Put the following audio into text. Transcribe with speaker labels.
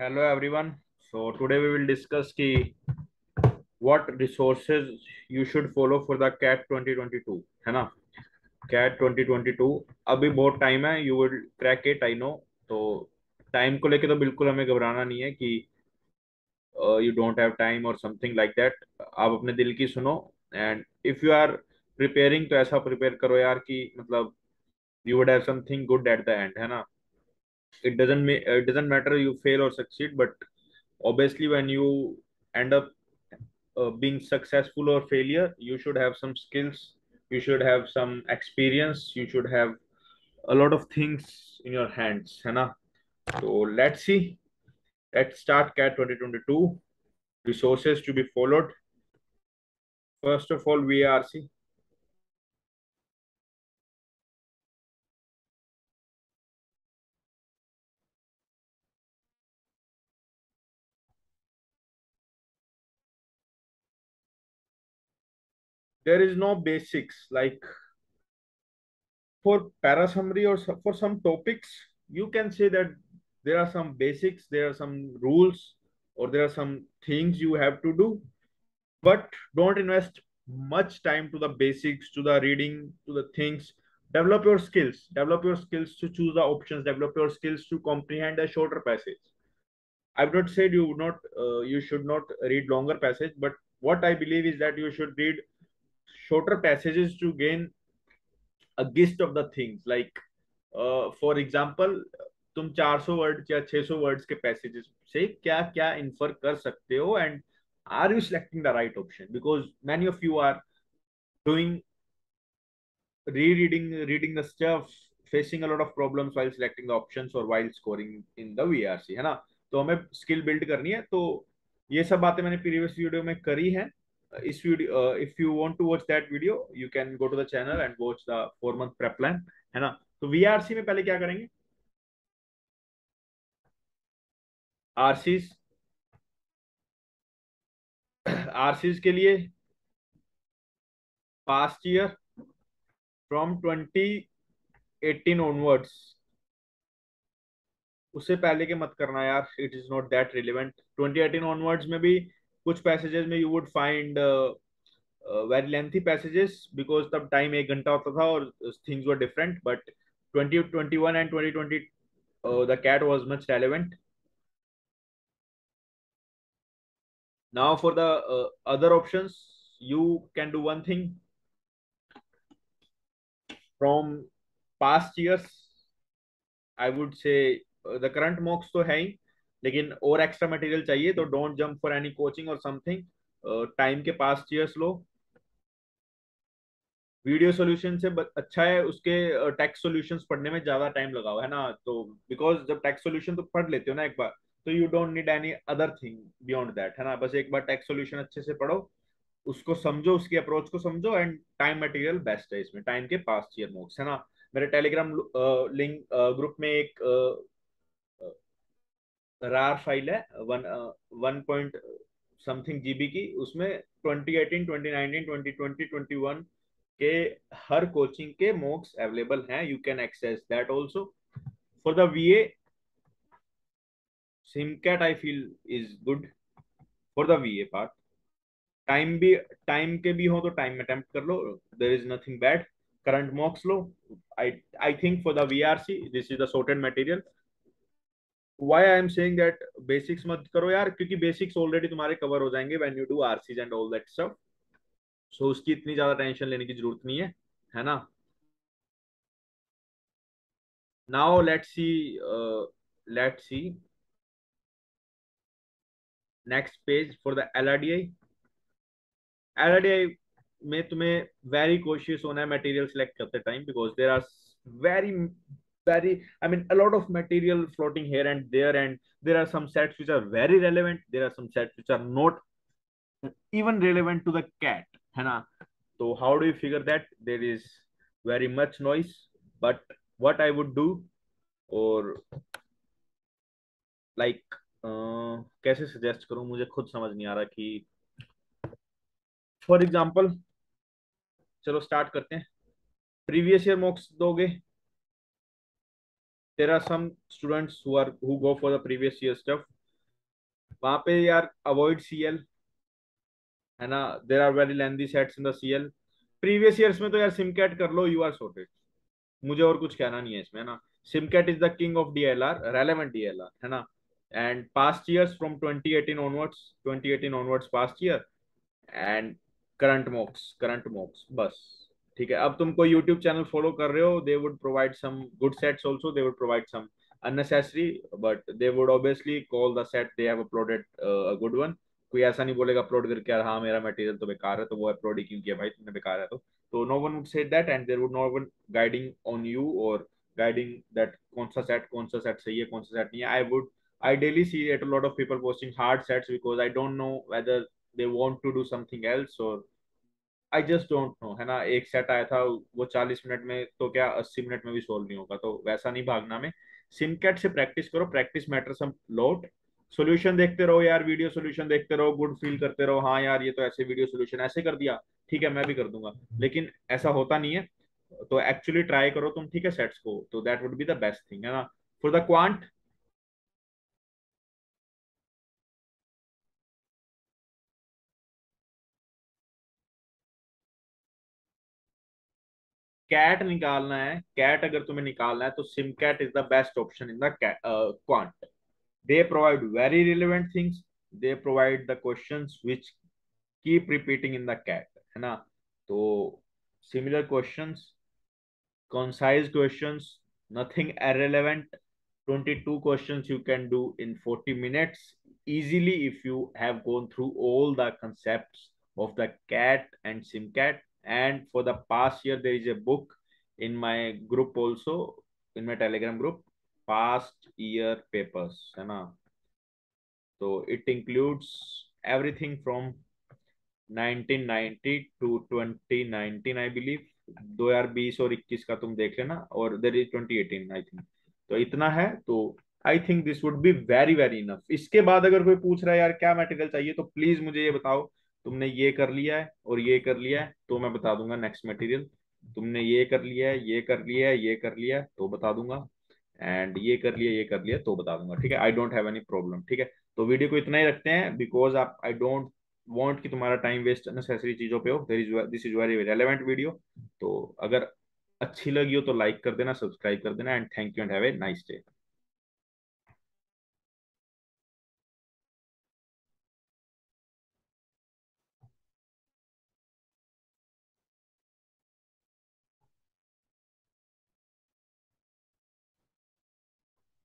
Speaker 1: Hello, everyone. So, today we will discuss ki what resources you should follow for the CAT 2022 है ना? CAT 2022 अभी बहुत time है, you will crack it, I know. तो time को लेके तो बिल्कुल हमें घबराना नहीं है कि यू डोंट हैव टाइम और समथिंग लाइक दैट आप अपने दिल की सुनो and if you are preparing तो ऐसा प्रिपेयर करो यार कि मतलब you would have something good at the end है ना? It doesn't it doesn't matter you fail or succeed but obviously when you end up uh, being successful or failure you should have some skills you should have some experience you should have a lot of things in your hands ना so let's see. Let's start cat 2022 resources to be followed. First of all vrc there is no basics. Like for para summary or for some topics you can say that there are some basics there are some rules or there are some things you have to do but don't invest much time to the basics to the reading to the things. Develop your skills. Develop your skills to choose the options. Develop your skills to comprehend a shorter passage. I've not said you would not uh, you should not read longer passage but what i believe is that you should read shorter passages to gain a gist of the things like uh, for example तुम 400 word या 600 words के passages से क्या क्या infer कर सकते हो and are you selecting the right option because many of you are doing rereading reading the stuff facing a lot of problems while selecting the options or while scoring in the VRC है ना तो हमें skill build करनी है तो ये सब बातें मैंने प्रीवियस वीडियो में करी हैं इस video if you want to watch that video you can go to the channel and watch the four month prep plan है ना? तो वीआरसी में पहले क्या करेंगे? आरसीज आरसीज के लिए पास्ट ईयर फ्रॉम 2018 ऑनवर्ड्स उससे पहले के मत करना यार it is not that relevant 2018 onwards में भी कुछ पैसेजेस में you would find very lengthy passages because तब टाइम एक घंटा होता था और things were different but twenty twenty one and twenty twenty the CAT was much relevant now for the other option you can do one thing from past years I would say the current mocks तो है ही लेकिन और extra material चाहिए तो don't jump for any coaching और something time के पास चीयर्स लो वीडियो सॉल्यूशन से अच्छा है उसके टेक्स्ट सॉल्यूशंस पढ़ने में ज़्यादा टाइम लगाओ, है ना? तो बिकॉज़ जब टेक्स्ट सॉल्यूशन तो पढ़ लेते हो ना एक बार तो you don't need any other thing beyond that है ना? बस एक बार टेक्स्ट सॉल्यूशन अच्छे से पढ़ो, उसको समझो, उसकी अप्रोच को समझो एंड टाइम मटेरियल बेस्ट है इसमें टाइम के पास ईयर मोक्स है ना? मेरे टेलीग्राम लिंक ग्रुप में एक रार फ़ाइल है one one point something GB की उसमें 2018, 2019, 2020, 21 के हर कोचिंग के मोक्स अवेलेबल हैं you can access that also for the VA SimCAT I feel is good for the VA part time भी टाइम के भी हो तो टाइम अटेम्प्ट कर लो there is nothing bad current mocks low I I think for the VRC this is the sorted material why I am saying that basics मत करो यार क्योंकि basics already तुम्हारे cover हो जाएँगे when you do RCs and all that stuff so उसकी इतनी ज़्यादा टेंशन लेने की ज़रूरत नहीं है है ना now let's see uh, let's see next page for the LRDI LRDI में तुम्हें very cautious होना है material select करते time because there are very very i mean a lot of material floating here and there and there are some sets which are very relevant there are some sets which are not even relevant to the cat है ना so how do you figure that there is very much noise but what i would do or like uh, कैसे suggest करूँ मुझे खुद समझ नहीं आ रहा कि फॉर एग्ज़ाम्पल चलो स्टार्ट करते हैं प्रीवियस ईयर मॉक्स दोगे there are some students who are, who go for the previous year stuff. वहाँ पे यार अवॉइड सीएल है ना? There are very lengthy sets in the CL previous years में तो यार सिम कैट कर लो यू आर सॉर्टेड मुझे और कुछ कहना नहीं है इसमें ना? SimCAT is the king of DLR relevant DLR है ना? And past years from 2018 onwards 2018 onwards past year and current mocks current mocks बस। ठीक है अब तुम कोई यूट्यूब चैनल फॉलो कर रहे हो they would provide some good sets also they would provide some but they would obviously call the set they have uploaded uh, a good one. कोई ऐसा नहीं बोलेगा अपलोड करके यार हाँ मेरा मटेरियल तो बेकार है तो वो अपलोड ही क्यों किया भाई तुमने बेकार है तो। तो no one would say that and there would no one guiding on you और गाइडिंग दैट कौन सा सेट कौन सा सेट सही है कौन सा सेट नहीं है। I would I daily see at a lot of people posting hard sets because I don't know whether they want to do something else or I just don't know है ना? एक set आया था, वो चालीस minute में तो क्या अस्सी मिनट में भी सोल्व नहीं होगा तो वैसा नहीं भागना में। सिमकेट से प्रैक्टिस करो practice matter some lot solution देखते रहो यार वीडियो सोल्यूशन देखते रहो गुड फील करते रहो हाँ यार, ये तो ऐसे वीडियो सोल्यूशन ऐसे कर दिया, ठीक है, मैं भी कर दूँगा। लेकिन ऐसा होता नहीं है तो एक्चुअली ट्राई करो तुम, ठीक है सेट्स को तो that would be the best thing है ना? फॉर द क्वांट कैट निकालना है कैट अगर तुम्हें निकालना है तो sim CAT is the best option in the quant they provide very relevant things they provide the questions which keep repeating in the CAT है ना तो similar questions concise questions nothing irrelevant 22 questions you can do in 40 minutes easily if you have gone through all the concepts of the cat and simcat and for the past year there is a book in my group also in my telegram group past year papers है ना so it includes everything from 1990 to 2019 I believe 2020 और 21 का तुम देख लेना और there is 2018 I think तो इतना है तो I think this would be very very enough इसके बाद अगर कोई पूछ रहा है यार क्या मटेरियल चाहिए तो प्लीज़ मुझे ये बताओ तुमने ये कर लिया है और ये कर लिया है तो मैं बता दूँगा नेक्स्ट मटेरियल तुमने ये कर लिया है, ये कर लिया है, ये कर लिया है तो बता दूँगा। एंड ये कर लिया, ये कर लिया तो बता दूँगा, ठीक है? I don't have any problem ठीक है? तो वीडियो को इतना ही रखते हैं बिकॉज़ आप आई डोंट वॉन्ट कि तुम्हारा टाइम वेस्ट अननेसेसरी चीज़ों पे हो। This is very relevant video तो अगर अच्छी लगी हो तो लाइक कर देना सब्सक्राइब कर देना and thank you and have a nice day